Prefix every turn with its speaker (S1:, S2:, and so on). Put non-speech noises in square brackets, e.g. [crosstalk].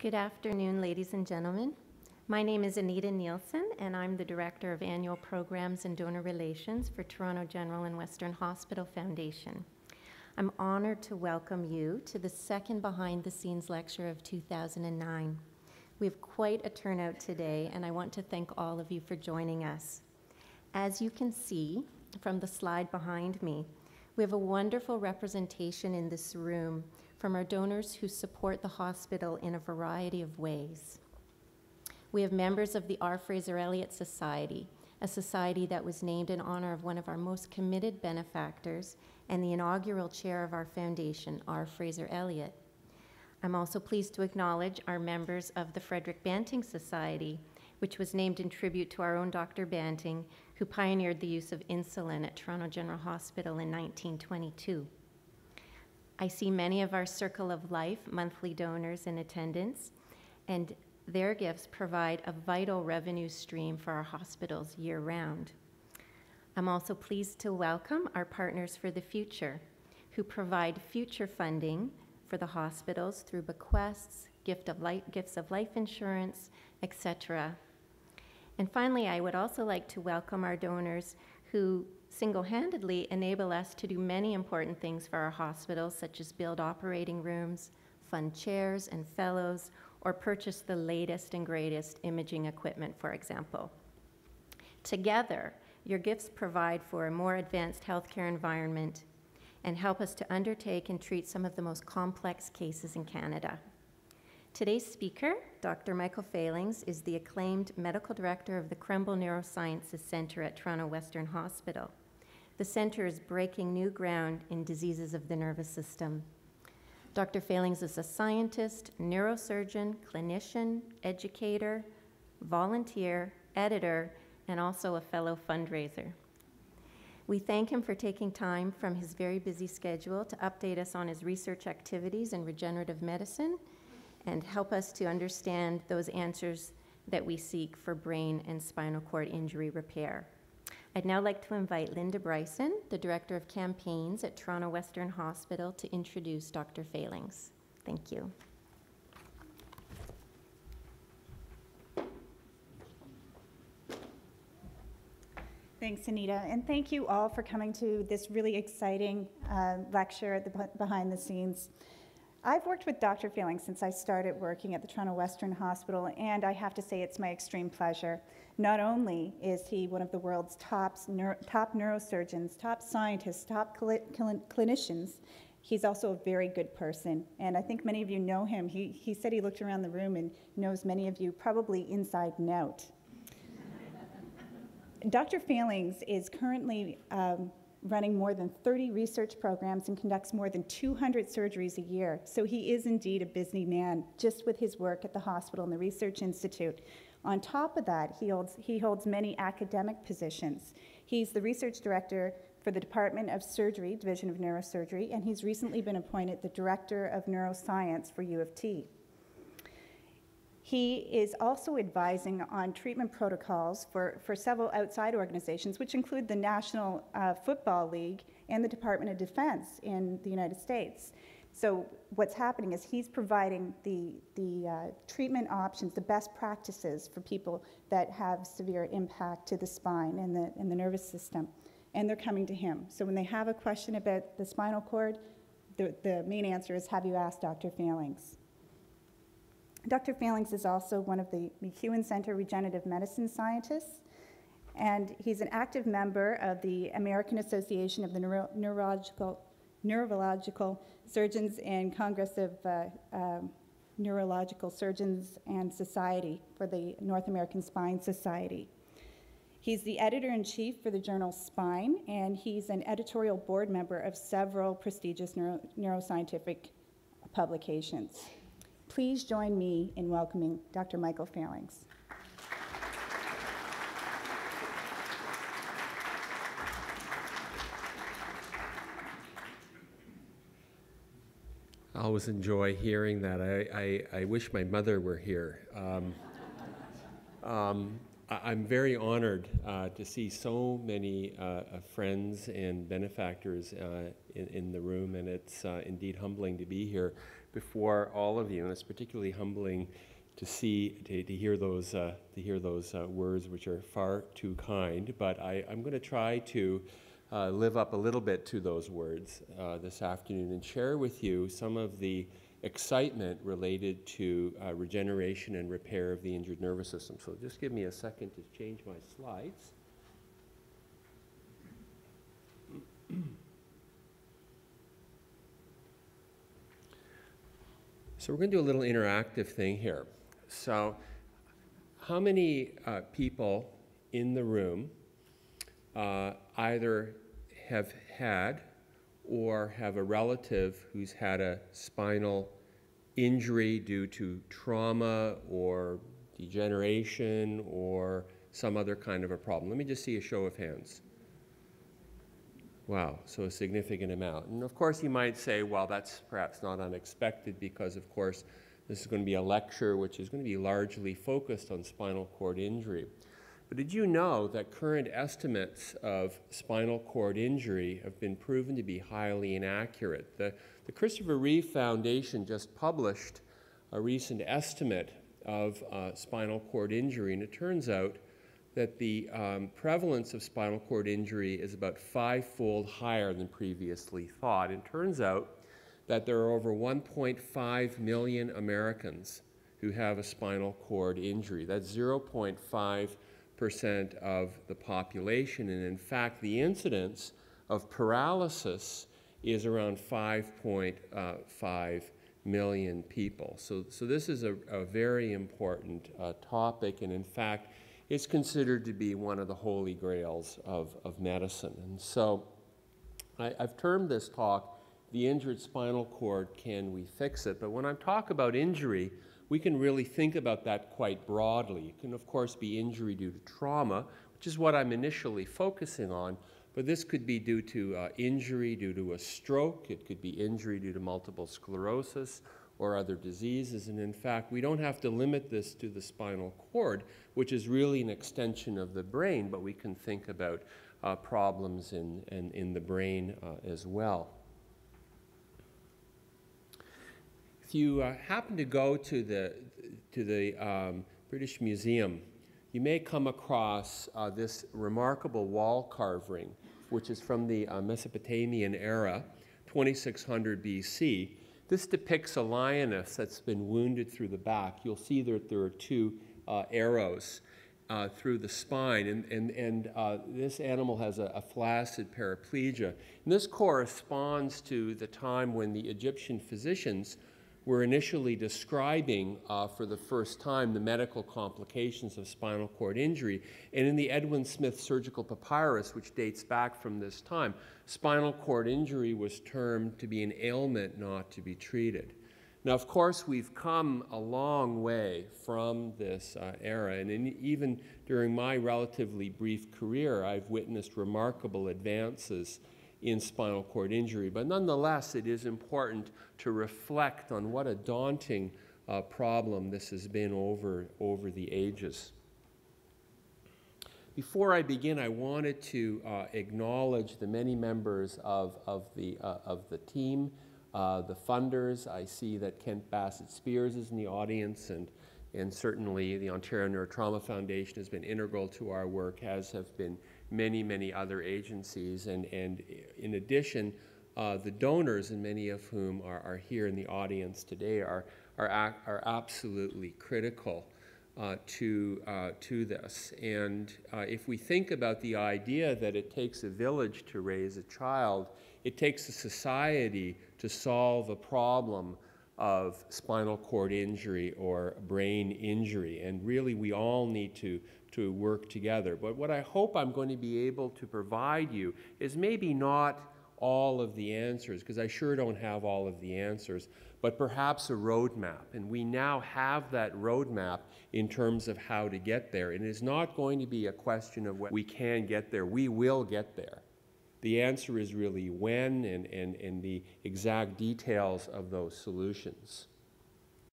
S1: Good afternoon, ladies and gentlemen. My name is Anita Nielsen, and I'm the Director of Annual Programs and Donor Relations for Toronto General and Western Hospital Foundation. I'm honored to welcome you to the second behind the scenes lecture of 2009. We have quite a turnout today, and I want to thank all of you for joining us. As you can see from the slide behind me, we have a wonderful representation in this room from our donors who support the hospital in a variety of ways. We have members of the R. Fraser Elliott Society, a society that was named in honor of one of our most committed benefactors and the inaugural chair of our foundation, R. Fraser Elliott. I'm also pleased to acknowledge our members of the Frederick Banting Society, which was named in tribute to our own Dr. Banting, who pioneered the use of insulin at Toronto General Hospital in 1922. I see many of our Circle of Life monthly donors in attendance, and their gifts provide a vital revenue stream for our hospitals year round. I'm also pleased to welcome our partners for the future, who provide future funding for the hospitals through bequests, gift of life, gifts of life insurance, etc. And finally, I would also like to welcome our donors who single handedly enable us to do many important things for our hospitals, such as build operating rooms, fund chairs and fellows, or purchase the latest and greatest imaging equipment, for example. Together, your gifts provide for a more advanced healthcare environment and help us to undertake and treat some of the most complex cases in Canada. Today's speaker, Dr. Michael Fehlings, is the acclaimed medical director of the Krembil Neurosciences Center at Toronto Western Hospital. The center is breaking new ground in diseases of the nervous system. Dr. Fehlings is a scientist, neurosurgeon, clinician, educator, volunteer, editor, and also a fellow fundraiser. We thank him for taking time from his very busy schedule to update us on his research activities in regenerative medicine and help us to understand those answers that we seek for brain and spinal cord injury repair. I'd now like to invite Linda Bryson, the Director of Campaigns at Toronto Western Hospital, to introduce Dr. Fehlings. Thank you.
S2: Thanks, Anita, and thank you all for coming to this really exciting uh, lecture at the behind the scenes. I've worked with Dr. Fehlings since I started working at the Toronto Western Hospital, and I have to say it's my extreme pleasure. Not only is he one of the world's top, neuro, top neurosurgeons, top scientists, top cl cl clinicians, he's also a very good person. And I think many of you know him. He, he said he looked around the room and knows many of you probably inside and out. [laughs] Dr. Fehlings is currently um, running more than 30 research programs and conducts more than 200 surgeries a year. So he is indeed a busy man just with his work at the hospital and the Research Institute. On top of that, he holds, he holds many academic positions. He's the research director for the Department of Surgery, Division of Neurosurgery, and he's recently been appointed the Director of Neuroscience for U of T. He is also advising on treatment protocols for, for several outside organizations, which include the National uh, Football League and the Department of Defense in the United States. So what's happening is he's providing the, the uh, treatment options, the best practices for people that have severe impact to the spine and the, and the nervous system. And they're coming to him. So when they have a question about the spinal cord, the, the main answer is, have you asked Dr. Fehlings? Dr. Fehlings is also one of the McEwen Center regenerative medicine scientists, and he's an active member of the American Association of the Neuro Neurological, Neurological Surgeons and Congress of uh, um, Neurological Surgeons and Society for the North American Spine Society. He's the editor in chief for the journal Spine, and he's an editorial board member of several prestigious neuro neuroscientific publications. Please join me in welcoming Dr. Michael Fehlings.
S3: I always enjoy hearing that. I, I, I wish my mother were here. Um, um, I- I'm very honored uh, to see so many uh, uh, friends and benefactors uh, in, in the room, and it's uh, indeed humbling to be here before all of you, and it's particularly humbling to see to, to hear those uh, to hear those uh, words, which are far too kind. But I, I'm going to try to uh, live up a little bit to those words uh, this afternoon and share with you some of the excitement related to uh, regeneration and repair of the injured nervous system. So just give me a second to change my slides. So we're going to do a little interactive thing here. So how many uh, people in the room uh, either have had or have a relative who's had a spinal injury due to trauma or degeneration or some other kind of a problem. Let me just see a show of hands. Wow, so a significant amount. And of course, you might say, well, that's perhaps not unexpected because, of course, this is going to be a lecture which is going to be largely focused on spinal cord injury. But did you know that current estimates of spinal cord injury have been proven to be highly inaccurate? The, the Christopher Reeve Foundation just published a recent estimate of uh, spinal cord injury, and it turns out that the um, prevalence of spinal cord injury is about fivefold higher than previously thought. It turns out that there are over 1.5 million Americans who have a spinal cord injury. That's 0.5 percent of the population. And in fact, the incidence of paralysis is around 5.5 million people. So, so this is a, a very important uh, topic, and in fact, it's considered to be one of the holy grails of, of medicine. And so I, I've termed this talk, The Injured Spinal Cord, Can We Fix It? But when I talk about injury, we can really think about that quite broadly. It can, of course, be injury due to trauma, which is what I'm initially focusing on, but this could be due to uh, injury due to a stroke, it could be injury due to multiple sclerosis or other diseases. And in fact, we don't have to limit this to the spinal cord, which is really an extension of the brain, but we can think about uh, problems in, in, in, the brain uh, as well. If you uh, happen to go to the, to the um, British Museum, you may come across uh, this remarkable wall carving, which is from the uh, Mesopotamian era, 2600 BC. This depicts a lioness that's been wounded through the back. You'll see that there are two uh, arrows uh, through the spine, and, and, and uh, this animal has a, a, flaccid paraplegia. And this corresponds to the time when the Egyptian physicians were initially describing uh, for the first time the medical complications of spinal cord injury. And in the Edwin Smith Surgical Papyrus, which dates back from this time, spinal cord injury was termed to be an ailment not to be treated. Now, of course, we've come a long way from this uh, era, and in, even during my relatively brief career, I've witnessed remarkable advances in spinal cord injury. But nonetheless, it is important to reflect on what a daunting uh, problem this has been over, over the ages. Before I begin, I wanted to uh, acknowledge the many members of, of, the, uh, of the team, uh, the funders. I see that Kent Bassett Spiers is in the audience, and, and certainly the Ontario Neurotrauma Foundation has been integral to our work, as have been many, many other agencies. And, and in addition, uh, the donors, and many of whom are, are here in the audience today, are, are, are absolutely critical to, uh, to this. And uh, if we think about the idea that it takes a village to raise a child, it takes a society to solve a problem of spinal cord injury or brain injury. And really, we all need to to work together. But what I hope I'm going to be able to provide you is maybe not all of the answers, because I sure don't have all of the answers, but perhaps a roadmap. And we now have that roadmap in terms of how to get there. And it is not going to be a question of when we can get there. We will get there. The answer is really when and, and, and the exact details of those solutions.